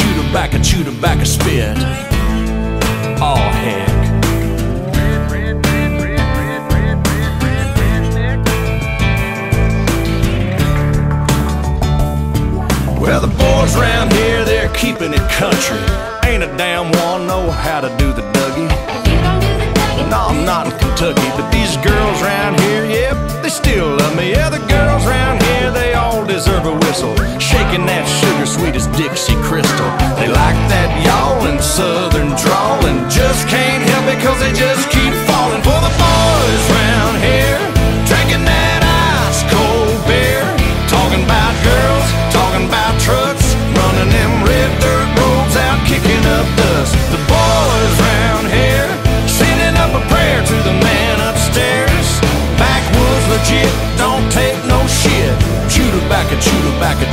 tobacco, chew tobacco, chew tobacco, spit. Oh heck. Well, the boys around here, they're keeping it country. Ain't a damn one know how to do the Dougie. No, I'm not in Kentucky, but cause they just keep falling for the boys around here. Drinking that ice cold beer. Talking about girls, talking about trucks. Running them red dirt roads out, kicking up dust. The boys around here sending up a prayer to the man upstairs. Backwoods legit, don't take no shit. Chew tobacco, chew tobacco,